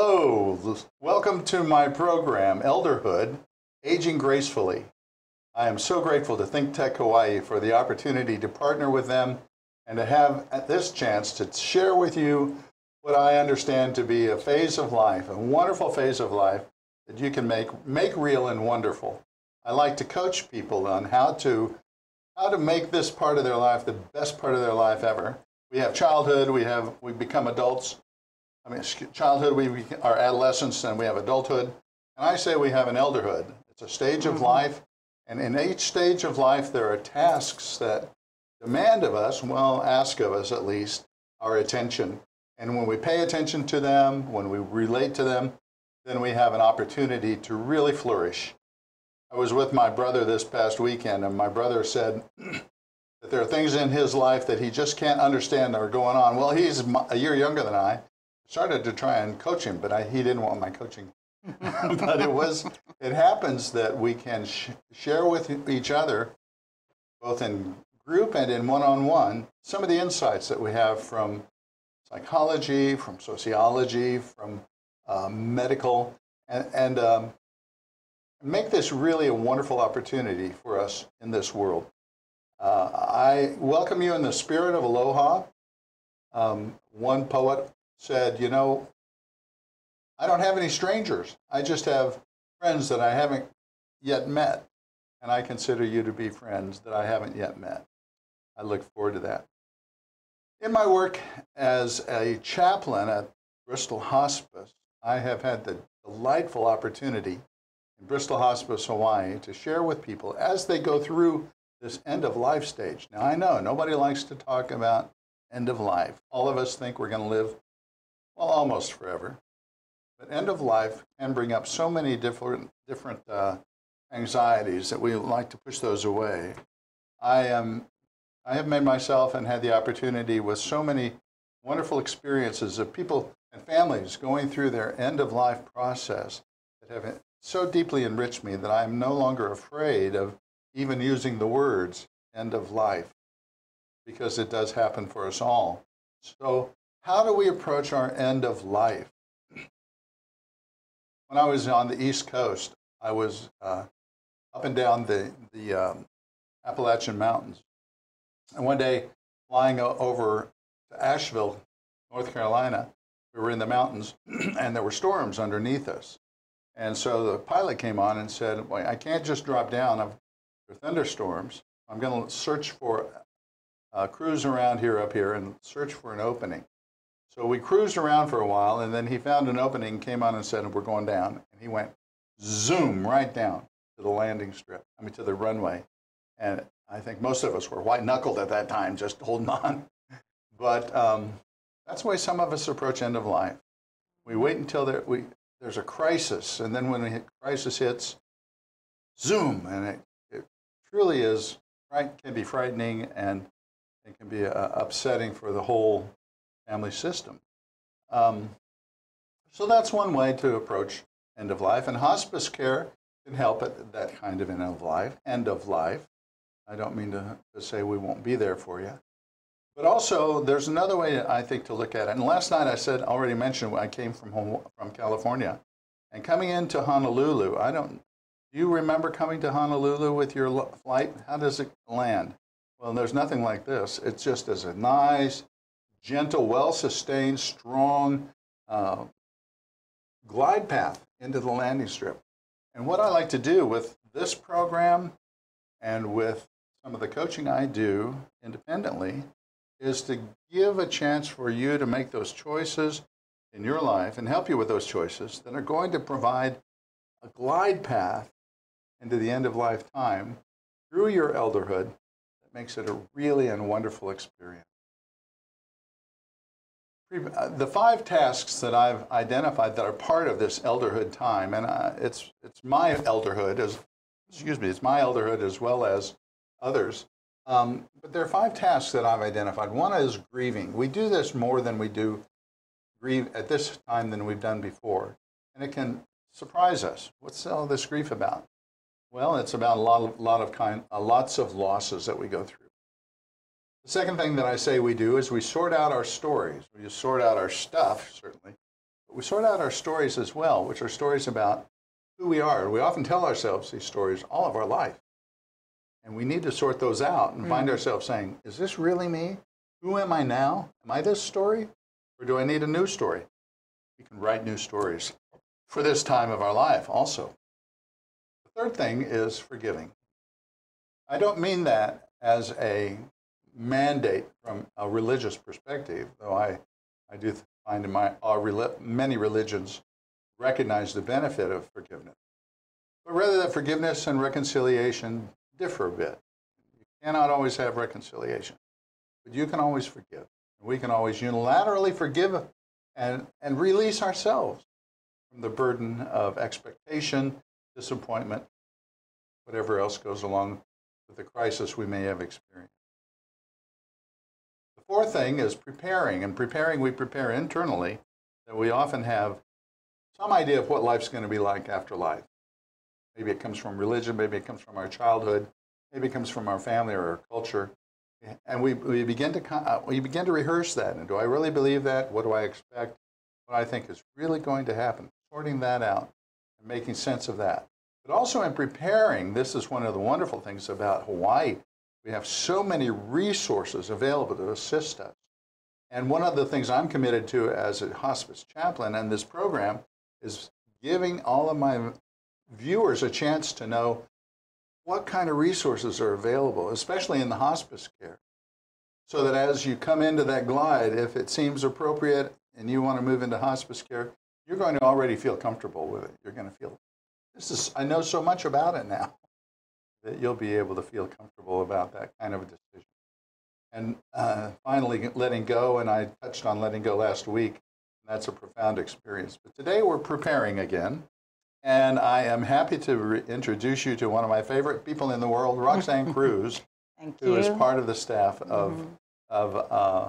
Hello, welcome to my program, Elderhood, Aging Gracefully. I am so grateful to Think Tech Hawaii for the opportunity to partner with them and to have this chance to share with you what I understand to be a phase of life, a wonderful phase of life that you can make, make real and wonderful. I like to coach people on how to, how to make this part of their life the best part of their life ever. We have childhood, we have, we become adults, I mean, childhood, we are adolescence, and we have adulthood. And I say we have an elderhood. It's a stage of mm-hmm. life, and in each stage of life, there are tasks that demand of us, well, ask of us at least, our attention. And when we pay attention to them, when we relate to them, then we have an opportunity to really flourish. I was with my brother this past weekend, and my brother said that there are things in his life that he just can't understand that are going on. Well, he's a year younger than I, started to try and coach him, but I, he didn't want my coaching. but it was, it happens that we can sh share with each other, both in group and in one-on-one, some of the insights that we have from psychology, from sociology, from uh, medical, and, and um, make this really a wonderful opportunity for us in this world. Uh, I welcome you in the spirit of aloha. Um, one poet said, you know, I don't have any strangers. I just have friends that I haven't yet met. And I consider you to be friends that I haven't yet met. I look forward to that. In my work as a chaplain at Bristol Hospice, I have had the delightful opportunity in Bristol Hospice, Hawaii, to share with people as they go through this end of life stage. Now, I know nobody likes to talk about end of life. All of us think we're going to live well, almost forever. But end of life can bring up so many different, different uh, anxieties that we like to push those away. I, am, I have made myself and had the opportunity with so many wonderful experiences of people and families going through their end of life process that have so deeply enriched me that I am no longer afraid of even using the words end of life because it does happen for us all. So how do we approach our end of life? When I was on the East Coast, I was uh, up and down the, the um, Appalachian Mountains. And one day, flying over to Asheville, North Carolina, we were in the mountains and there were storms underneath us. And so the pilot came on and said, well, I can't just drop down. There are thunderstorms. I'm going to search for, uh, cruise around here up here and search for an opening. So we cruised around for a while, and then he found an opening, came on and said, We're going down. And he went zoom right down to the landing strip, I mean, to the runway. And I think most of us were white knuckled at that time, just holding on. But um, that's the way some of us approach end of life. We wait until there, we, there's a crisis, and then when the crisis hits, zoom, and it, it truly is, right, can be frightening and it can be uh, upsetting for the whole family system. Um, so that's one way to approach end of life, and hospice care can help at that kind of end of life. End of life. I don't mean to, to say we won't be there for you. But also, there's another way I think to look at it. And last night I said, already mentioned, I came from home, from California, and coming into Honolulu. I don't. Do you remember coming to Honolulu with your flight? How does it land? Well, there's nothing like this. It's just as a nice, gentle, well-sustained, strong uh, glide path into the landing strip. And what I like to do with this program and with some of the coaching I do independently is to give a chance for you to make those choices in your life and help you with those choices that are going to provide a glide path into the end of life time through your elderhood that makes it a really and wonderful experience. Uh, the five tasks that I've identified that are part of this elderhood time, and uh, it's it's my elderhood as excuse me, it's my elderhood as well as others. Um, but there are five tasks that I've identified. One is grieving. We do this more than we do grieve at this time than we've done before, and it can surprise us. What's all this grief about? Well, it's about a lot of, lot of kind, uh, lots of losses that we go through. The second thing that I say we do is we sort out our stories. We sort out our stuff, certainly, But we sort out our stories as well, which are stories about who we are. We often tell ourselves these stories all of our life. And we need to sort those out and find mm. ourselves saying, is this really me? Who am I now? Am I this story? Or do I need a new story? We can write new stories for this time of our life also. The third thing is forgiving. I don't mean that as a mandate from a religious perspective, though I, I do find in my uh, our, many religions recognize the benefit of forgiveness. But rather that forgiveness and reconciliation differ a bit. You cannot always have reconciliation, but you can always forgive. We can always unilaterally forgive and, and release ourselves from the burden of expectation, disappointment, whatever else goes along with the crisis we may have experienced. Fourth thing is preparing, and preparing we prepare internally, that we often have some idea of what life's going to be like after life. Maybe it comes from religion, maybe it comes from our childhood, maybe it comes from our family or our culture. And we, we, begin to, uh, we begin to rehearse that. And do I really believe that? What do I expect? What I think is really going to happen? Sorting that out and making sense of that. But also in preparing, this is one of the wonderful things about Hawaii. We have so many resources available to assist us. And one of the things I'm committed to as a hospice chaplain and this program is giving all of my viewers a chance to know what kind of resources are available, especially in the hospice care. So that as you come into that glide, if it seems appropriate and you want to move into hospice care, you're going to already feel comfortable with it. You're going to feel, this is, I know so much about it now that you'll be able to feel comfortable about that kind of a decision. And uh, finally, letting go, and I touched on letting go last week. That's a profound experience. But today we're preparing again. And I am happy to introduce you to one of my favorite people in the world, Roxanne Cruz, who is part of the staff of, mm -hmm. of, uh,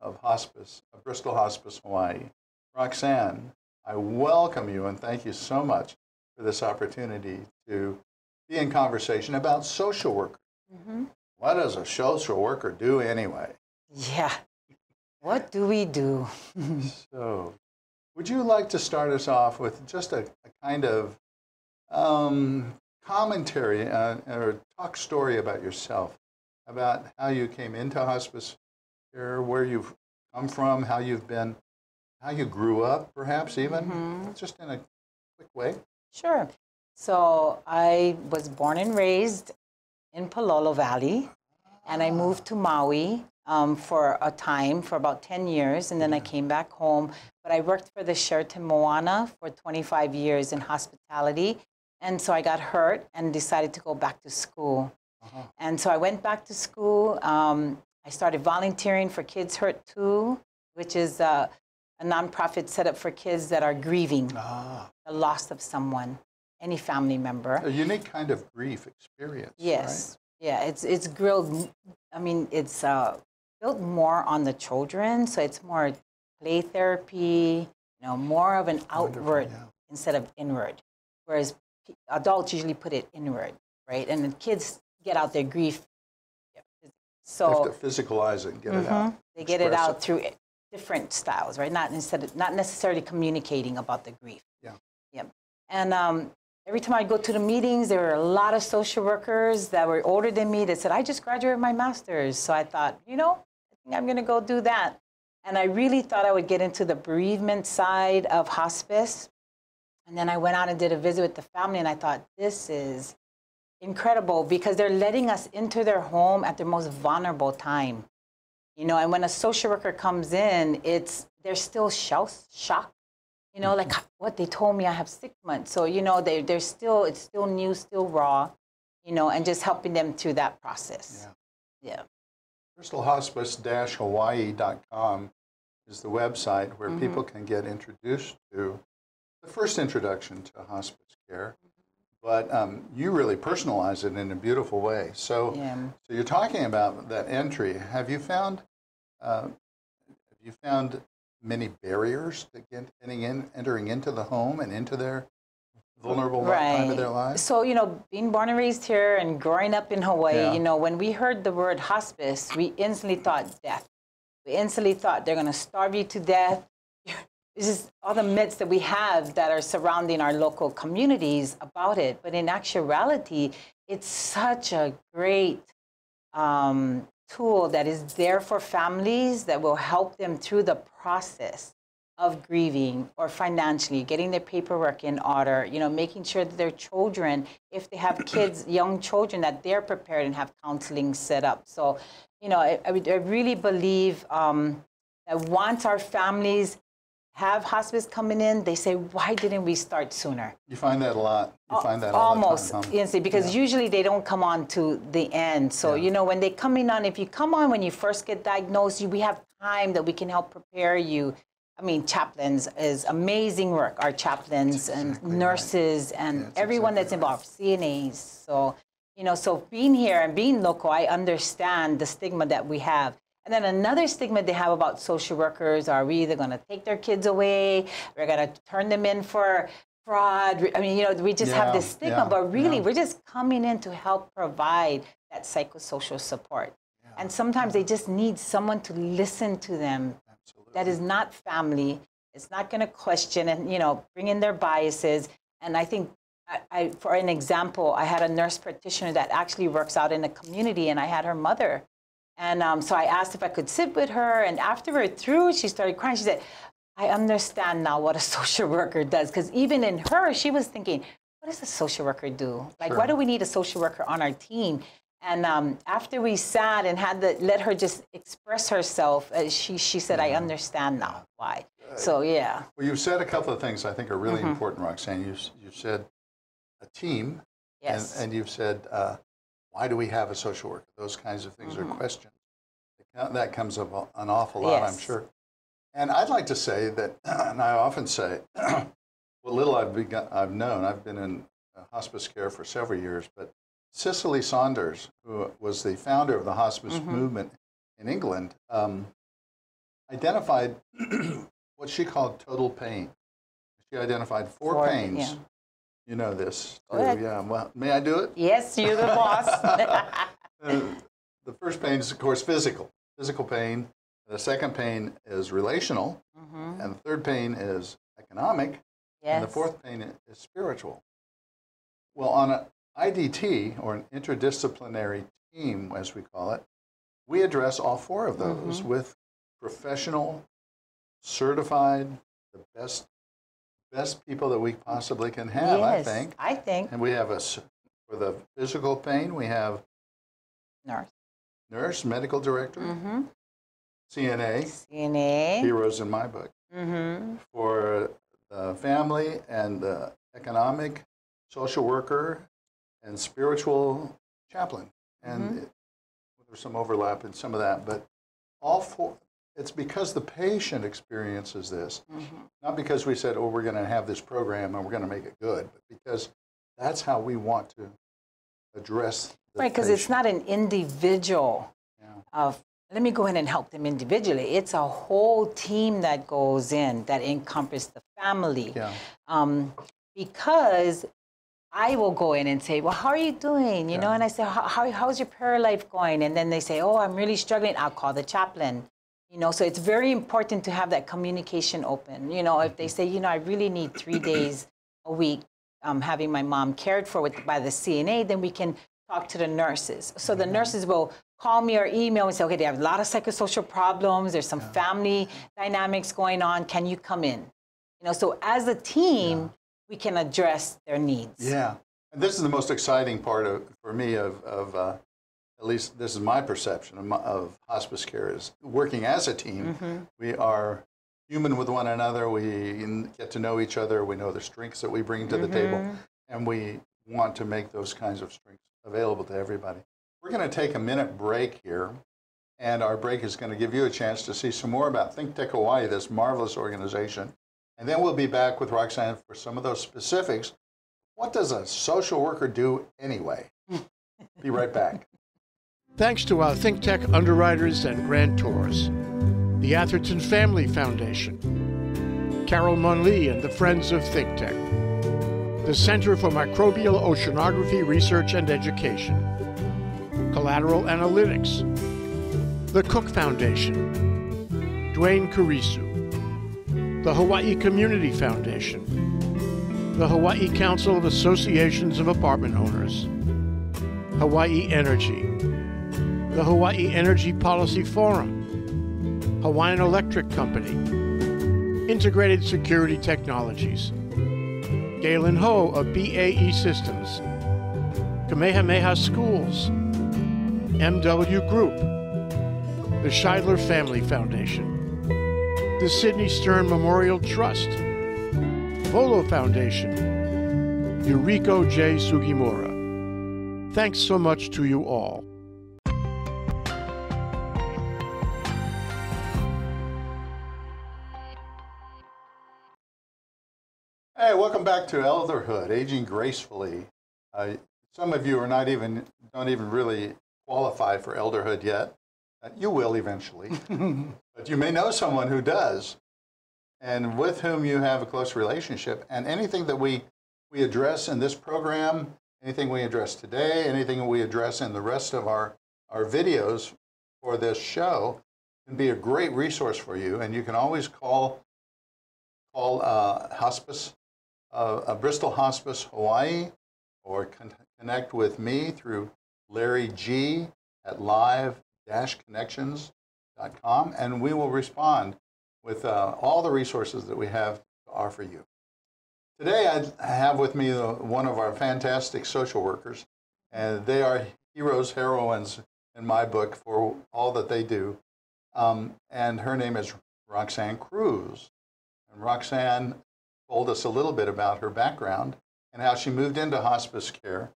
of hospice, of Bristol Hospice Hawaii. Roxanne, I welcome you and thank you so much for this opportunity to be in conversation about social work. Mm -hmm. What does a social worker do anyway? Yeah, what do we do? so, would you like to start us off with just a, a kind of um, commentary uh, or talk story about yourself, about how you came into hospice care, where you've come from, how you've been, how you grew up, perhaps even, mm-hmm. just in a quick way? Sure. So, I was born and raised in Palolo Valley, and I moved to Maui um, for a time, for about 10 years, and then I came back home. But I worked for the Sheraton Moana for 25 years in hospitality. And so I got hurt and decided to go back to school. Uh-huh. And so I went back to school. Um, I started volunteering for Kids Hurt Too, which is a, a nonprofit set up for kids that are grieving ah. the loss of someone, any family member. A unique kind of grief experience. Yes. Right? Yeah, it's it's grilled. I mean, it's uh, built more on the children, so it's more play therapy, you know, more of an outward yeah. instead of inward. Whereas adults usually put it inward, right? And the kids get out their grief. So you have to physicalize it and get mm-hmm. it out. They get it out it. through different styles, right? Not instead of not necessarily communicating about the grief. Yeah. Yeah. And um, every time I go to the meetings, there were a lot of social workers that were older than me that said, "I just graduated my master's." So I thought, you know, I'm going to go do that. And I really thought I would get into the bereavement side of hospice. And then I went out and did a visit with the family, and I thought, this is incredible because they're letting us into their home at their most vulnerable time. You know, and when a social worker comes in, it's they're still shocked. You know, like what they told me I have six months. So, you know, they they're still it's still new, still raw, you know, and just helping them through that process. Yeah. yeah. BristolHospice-Hawaii.com is the website where mm-hmm. people can get introduced to the first introduction to hospice care. But um, you really personalize it in a beautiful way. So, yeah. so you're talking about that entry. Have you found uh, have you found many barriers to getting in, entering into the home and into their vulnerable right. time of their lives? So, you know, being born and raised here and growing up in Hawaii, yeah. you know, when we heard the word hospice, we instantly thought death. We instantly thought they're going to starve you to death. it's just all the myths that we have that are surrounding our local communities about it. But in actuality, it's such a great um, tool that is there for families that will help them through the process of grieving or financially getting their paperwork in order you know making sure that their children if they have kids young children that they're prepared and have counseling set up. So you know i, I really believe um, that once our families have hospice coming in, they say, why didn't we start sooner? You find that a lot. You find that almost all the time, huh? because yeah. usually they don't come on to the end. So yeah. you know when they come in on, if you come on when you first get diagnosed, we have time that we can help prepare you. I mean, chaplains is amazing work. Our chaplains and nurses right. and yeah, everyone exactly that's involved, right. CNAs. So you know, so being here and being local, I understand the stigma that we have. And then another stigma they have about social workers are we either going to take their kids away, we're going to turn them in for fraud. I mean, you know, we just yeah, have this stigma, yeah, but really, yeah. we're just coming in to help provide that psychosocial support. And sometimes they just need someone to listen to them. Absolutely. That is not family. It's not going to question and you know bring in their biases. And I think I, I, for an example, I had a nurse practitioner that actually works out in the community, and I had her mother and um, so I asked if I could sit with her. And after we're through, she started crying. She said, I understand now what a social worker does. Because even in her, she was thinking, what does a social worker do? Like, sure. why do we need a social worker on our team? And um, after we sat and had to let her just express herself, uh, she, she said, I understand now why. So, yeah. Well, you said a couple of things I think are really mm-hmm. important, Roxanne. You, you said a team. Yes. And, and you've said uh, why do we have a social worker? Those kinds of things mm-hmm. are questions. That comes up an awful lot, yes. I'm sure. And I'd like to say that, and I often say, what little I've, begun, I've known, I've been in hospice care for several years, but Cicely Saunders, who was the founder of the hospice mm-hmm. movement in England, um, identified what she called total pain. She identified four, four pains yeah. You know this. Too. Yeah. Well, may I do it? Yes, you're the boss. the first pain is, of course, physical. Physical pain. The second pain is relational, mm-hmm. and the third pain is economic, yes. and the fourth pain is spiritual. Well, on an IDT or an interdisciplinary team, as we call it, we address all four of those mm-hmm. with professional, certified, the best best people that we possibly can have, yes, I think. I think. And we have a, for the physical pain, we have nurse, nurse, medical director, mm-hmm. CNA, CNA, heroes in my book. Mm-hmm. For the family and the economic, social worker, and spiritual chaplain. And mm-hmm. it, there's some overlap in some of that, but all four, it's because the patient experiences this, mm-hmm. not because we said, oh, we're going to have this program and we're going to make it good, but because that's how we want to address Right, because it's not an individual yeah. of, let me go in and help them individually. It's a whole team that goes in that encompasses the family. Yeah. Um, because I will go in and say, well, how are you doing? You yeah. know, and I say, how, how's your prayer life going? And then they say, oh, I'm really struggling. I'll call the chaplain. You know, so it's very important to have that communication open. You know, if they say, you know, I really need three days a week um, having my mom cared for with, by the CNA, then we can talk to the nurses. So the mm-hmm. nurses will call me or email and say, okay, they have a lot of psychosocial problems. There's some family dynamics going on. Can you come in? You know, so as a team, yeah. we can address their needs. Yeah. And this is the most exciting part of, for me of, of uh, at least this is my perception of, of hospice care is working as a team. Mm-hmm. We are human with one another. We get to know each other. We know the strengths that we bring to mm-hmm. the table, mm-hmm. and we want to make those kinds of strengths available to everybody. We're going to take a minute break here, and our break is going to give you a chance to see some more about Think Tech Hawaii, this marvelous organization. And then we'll be back with Roxanne for some of those specifics. What does a social worker do anyway? be right back. Thanks to our ThinkTech underwriters and grantors, the Atherton Family Foundation, Carol Monley and the Friends of ThinkTech, the Center for Microbial Oceanography Research and Education, Collateral Analytics, the Cook Foundation, Duane Kurisu, the Hawaii Community Foundation, the Hawaii Council of Associations of Apartment Owners, Hawaii Energy, the Hawaii Energy Policy Forum, Hawaiian Electric Company, Integrated Security Technologies, Galen Ho of BAE Systems, Kamehameha Schools, MW Group, the Scheidler Family Foundation, the Sidney Stern Memorial Trust, Volo Foundation, Yuriko J. Sugimura. Thanks so much to you all. Hey, welcome back to Elderhood, Aging Gracefully. Uh, some of you are not even, don't even really qualify for elderhood yet. Uh, you will eventually. but you may know someone who does and with whom you have a close relationship. And anything that we, we address in this program, anything we address today, anything we address in the rest of our, our videos for this show can be a great resource for you. And you can always call, call uh, hospice, uh, Bristol Hospice Hawaii, or con connect with me through Larry G at live-connections.com, and we will respond with uh, all the resources that we have to offer you. Today, I have with me one of our fantastic social workers, and they are heroes, heroines in my book for all that they do. Um, and her name is Roxanne Cruz. And Roxanne told us a little bit about her background and how she moved into hospice care.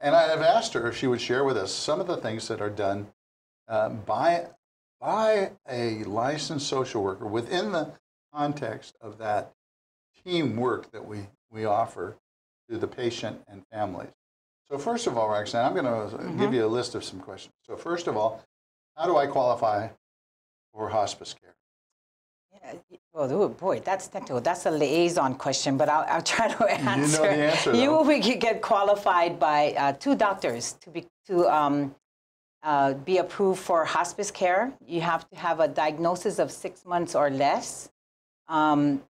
And I have asked her if she would share with us some of the things that are done uh, by, by a licensed social worker within the context of that teamwork that we, we offer to the patient and families. So first of all, Roxanne, I'm going to mm -hmm. give you a list of some questions. So first of all, how do I qualify for hospice care? Oh, boy, that's technical. That's a liaison question, but I'll, I'll try to answer. You know the answer. You will get qualified by uh, two doctors to be to um, uh, be approved for hospice care. You have to have a diagnosis of six months or less. Um,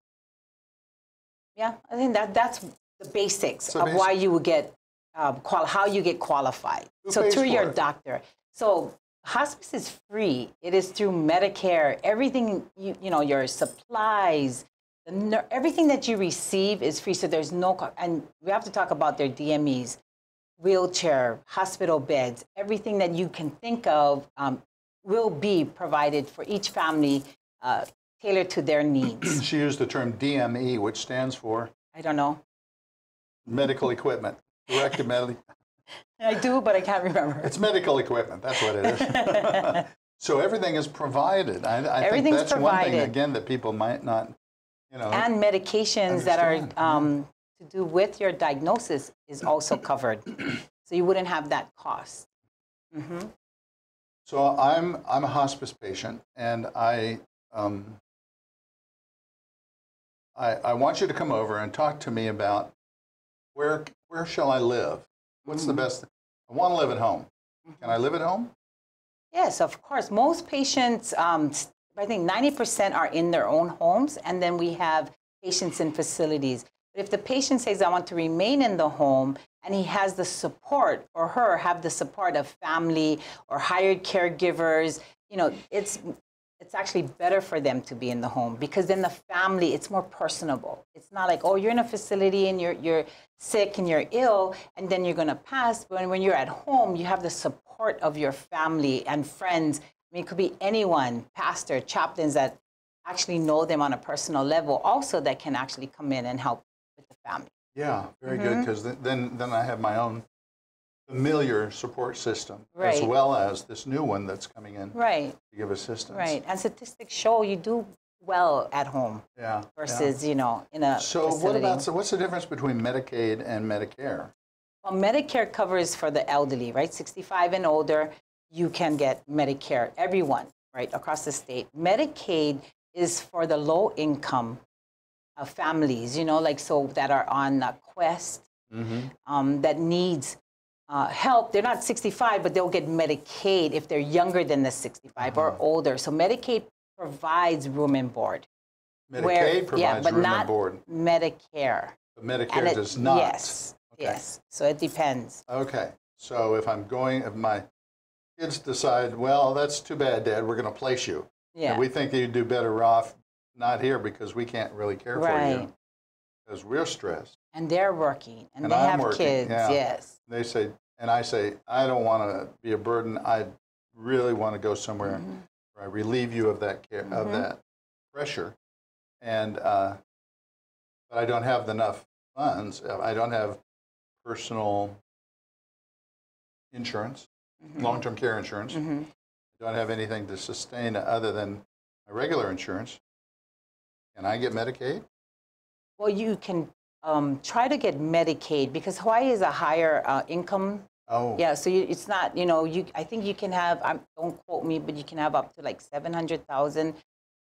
yeah, I think that that's the basics so of why you would get um, qual- how you get qualified. Who so through your it? doctor. So hospice is free. It is through Medicare. Everything, you, you know, your supplies, the, everything that you receive is free. So there's no, and we have to talk about their DMEs, wheelchair, hospital beds, everything that you can think of um, will be provided for each family uh, tailored to their needs. she used the term DME, which stands for? I don't know. Medical equipment. Directed medical. I do, but I can't remember. It's medical equipment. That's what it is. so everything is provided. I, I Everything's think that's provided. one thing again that people might not, you know. And medications that are um, to do with your diagnosis is also covered, so you wouldn't have that cost. hmm So I'm I'm a hospice patient, and I um, I, I want you to come over and talk to me about where where shall I live? What's the Mhm. best? I want to live at home. Can I live at home? Yes, of course. Most patients, um, I think 90% are in their own homes, and then we have patients in facilities. But if the patient says, I want to remain in the home, and he has the support, or her have the support of family or hired caregivers, you know, it's it's actually better for them to be in the home because then the family it's more personable it's not like oh you're in a facility and you're you're sick and you're ill and then you're going to pass but when you're at home you have the support of your family and friends i mean it could be anyone pastor chaplains that actually know them on a personal level also that can actually come in and help with the family Yeah, very good. Mhm. Because then then I have my own familiar support system as well as this new one that's coming in right to give assistance. right and statistics show you do well at home Yeah. yeah. versus you know in a So what about so what's the difference between Medicaid and Medicare? Well, Medicare covers for the elderly, right? 65 and older, you can get Medicare, everyone, right, across the state. Medicaid is for the low income uh, families, you know, like so that are on uh, Quest, Mm-hmm. um, that needs uh, help. They're not 65, but they'll get Medicaid if they're younger than the 65 or older. So Medicaid provides room and board. Medicaid where, yeah, provides but room not and board. Medicare. But Medicare it- does not. Yes, Okay. yes. So it depends. Okay, so if I'm going, if my kids decide, well, that's too bad, Dad, we're going to place you. Yeah. And we think you'd do better off not here because we can't really care for Right. you because we're stressed. and they're working and, And they I'm have working, kids. yeah. Yes. They say, and I say, I don't want to be a burden. I really want to go somewhere Mhm. where I relieve you of that care, of Mhm. that pressure, and uh, but I don't have enough funds. I don't have personal insurance, Mhm. long-term care insurance. Mhm. I don't have anything to sustain other than my regular insurance. Can I get Medicaid? Well, you can um, try to get Medicaid because Hawaii is a higher uh, income. Oh, Yeah, so you, it's not, you know, you. I think you can have. Um, don't quote me, but you can have up to like seven hundred thousand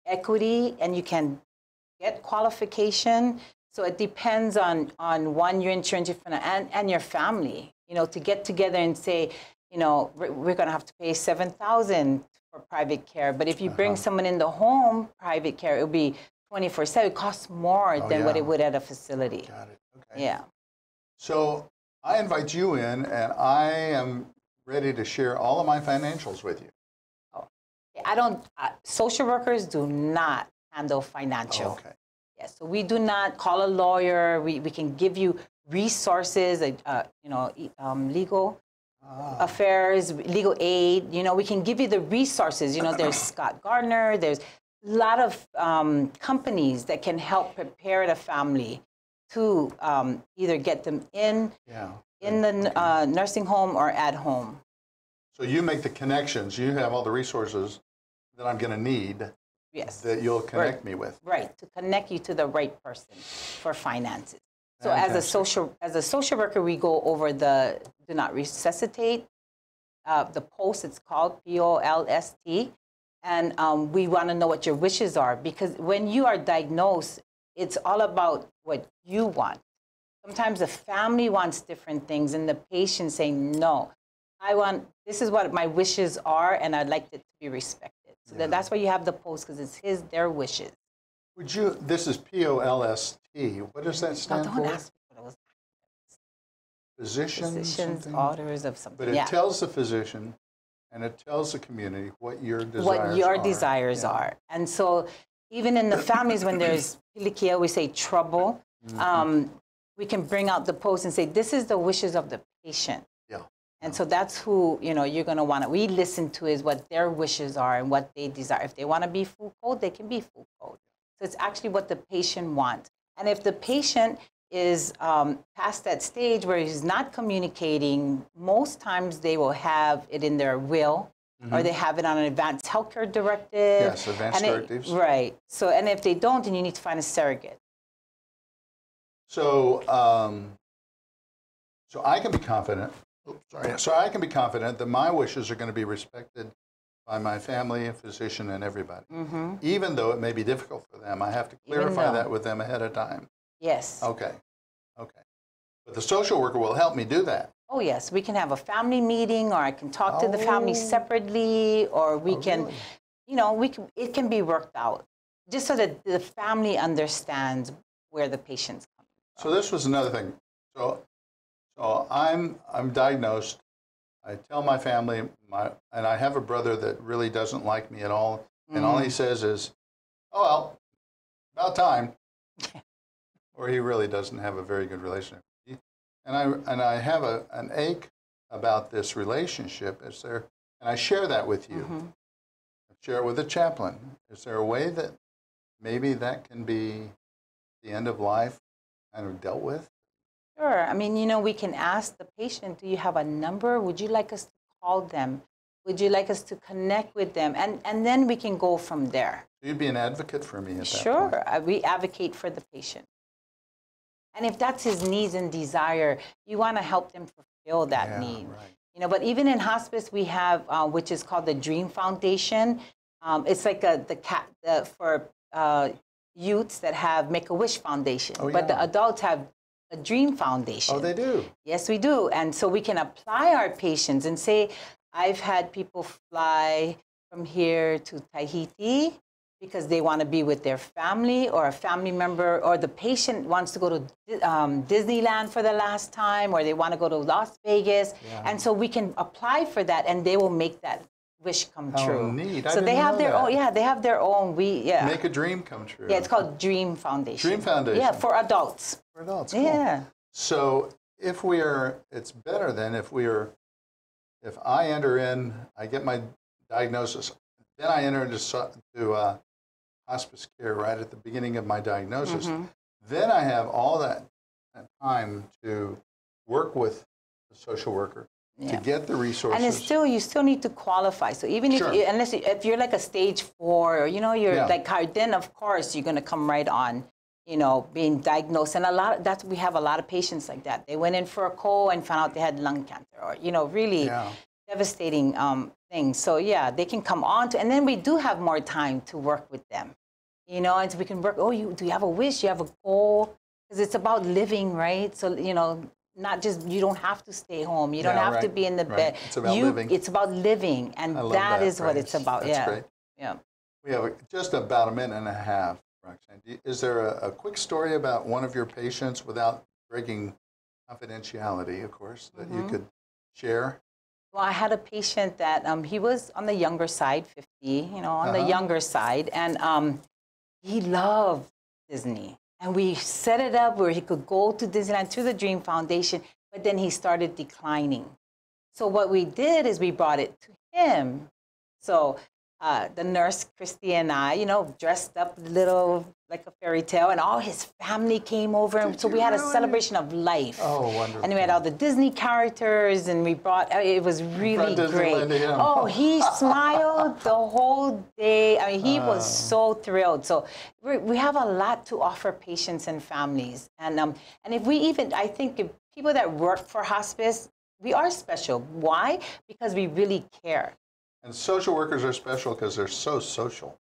equity, and you can get qualification. So it depends on on one your insurance and and your family. You know, to get together and say, you know, we're, we're going to have to pay seven thousand for private care, but if you bring Uh-huh. someone in the home private care, it will be twenty four seven. It costs more Oh, than what it would at a facility. got it. Okay. Yeah. So I invite you in, and I am ready to share all of my financials with you. Oh, I don't. Uh, social workers do not handle financial. Okay. Yes, so we do not call a lawyer. We, we can give you resources, uh, you know, um, legal Ah, affairs, legal aid. You know, we can give you the resources. You know, there's Scott Gardner. There's a lot of um, companies that can help prepare the family to um, either get them in yeah. in the uh, nursing home or at home. So you make the connections. You have all the resources that I'm going to need Yes. that you'll connect me with. Right, to connect you to the right person for finances. So as a social as a social worker, we go over the do not resuscitate, uh, the post. It's called P O L S T, and um, we want to know what your wishes are because when you are diagnosed, it's all about what you want. Sometimes the family wants different things, and the patient saying no. I want this is what my wishes are, and I'd like it to be respected. So Yeah. that, that's why you have the post because it's his their wishes. Would you? This is P O L S T. What does that stand don't for? ask me what it was. Physician. Physicians, orders of something. But it yeah. tells the physician, and it tells the community what your desires are. what your are. desires Yeah. are. And so, even in the families, when there's pilikia, we say trouble, Mm-hmm. um, we can bring out the post and say, this is the wishes of the patient. Yeah. And so that's who you know you're going to want to. We listen to is what their wishes are and what they desire. If they want to be full code, they can be full code. So it's actually what the patient wants. And if the patient is um, past that stage where he's not communicating, most times they will have it in their will, or they have it on an advanced healthcare directive. Yes, advanced it- directives. right. So, and if they don't, then you need to find a surrogate. So, um, so I can be confident. Oops, sorry. So I can be confident that my wishes are going to be respected by my family and physician and everybody. Mm-hmm. Even though it may be difficult for them, I have to clarify that with them ahead of time. Yes. Okay, okay. But the social worker will help me do that. Oh, yes. We can have a family meeting, or I can talk to the family Oh. separately, or we Oh, can, really? you know, we can, it can be worked out just so that the family understands where the patient's coming from. So this was another thing. So, so I'm I'm diagnosed. I tell my family, my and I have a brother that really doesn't like me at all, and all Mm. he says is, "Oh well, about time." or he really doesn't have a very good relationship. And I and I have a an ache about this relationship. Is there? And I share that with you. Mhm. Share it with the chaplain. Is there a way that maybe that can be the end of life kind of dealt with? Sure. I mean, you know, we can ask the patient, do you have a number? Would you like us to call them? Would you like us to connect with them? And, and then we can go from there. You'd be an advocate for me at that Sure. point. Uh, We advocate for the patient. And if that's his needs and desire, you want to help them fulfill that Yeah, need. right. You know, but even in hospice, we have uh, which is called the Dream Foundation. Um, it's like a the cat the, for uh, youths that have Make a Wish Foundation, Oh, but the adults have a Dream Foundation. Oh, they do. Yes, we do. And so we can apply our patients and say, I've had people fly from here to Tahiti because they want to be with their family or a family member or the patient wants to go to um, Disneyland for the last time or they want to go to Las Vegas. Yeah. And so we can apply for that and they will make that wish come How true. So they have their that. own, yeah, they have their own. We, yeah. Make a dream come true. yeah, it's called Dream Foundation. Dream Foundation. Yeah, for adults. For adults. Cool. Yeah. So if we are, it's better than if we are, if I enter in, I get my diagnosis, then I enter into uh, hospice care right at the beginning of my diagnosis. Mhm. Then I have all that, that time to work with the social worker Yeah. to get the resources. And it's still you still need to qualify. So even if you, unless you, if you're like a stage four, or, you know, you're Yeah. like hard, then of course you're going to come right on, you know, being diagnosed. And a lot of that's we have a lot of patients like that. They went in for a cold and found out they had lung cancer, or you know, really yeah. devastating um, things. So yeah, they can come on to, and then we do have more time to work with them, you know, and so we can work. Oh, you do you have a wish? You have a goal? Because it's about living, right? So you know, not just you don't have to stay home. You don't Yeah, have to be in the right. bed. It's about you, living. It's about living, and that that is what it's about. That's yeah, great. yeah. We have a, just about a minute and a half, Roxanne. Is there a, a quick story about one of your patients without breaking confidentiality, of course, that you Mhm. could share? Well, I had a patient that um, he was on the younger side, 50, you know, on the Uh-huh. younger side, and um, he loved Disney. And we set it up where he could go to Disneyland through the Dream Foundation, but then he started declining. So what we did is we brought it to him. So uh, the nurse, Christy, and I, you know, dressed up little like a fairy tale, and all his family came over. And Did so we had a celebration of life. Oh, wonderful. And we had all the Disney characters, and we brought. It was really great. Oh, he smiled the whole day. I mean, he was Uh. so thrilled. So we we have a lot to offer patients and families, and um, and if we even, I think, if people that work for hospice, we are special. Why? Because we really care. And social workers are special because they're so social.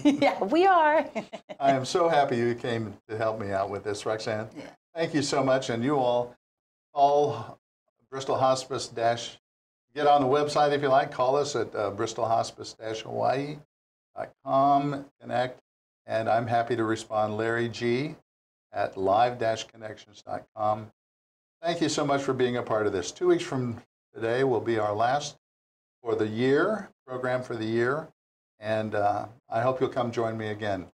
yeah, we are. I am so happy you came to help me out with this, Roxanne. Yeah. Thank you so much. And you all, all Bristol Hospice dash, get on the website if you like. Call us at uh, Bristol Hospice dash Hawaii.com, connect. And I'm happy to respond. Larry G at live connections.com. Thank you so much for being a part of this. Two weeks from today will be our last for the year, program for the year. And uh, I hope you'll come join me again.